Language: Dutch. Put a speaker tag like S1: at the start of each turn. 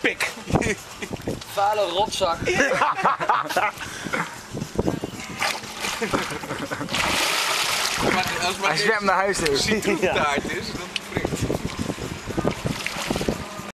S1: heb
S2: ik. Vale rotzak. Als
S3: Hij zwemt naar huis.
S2: Citroentaart is, dan springt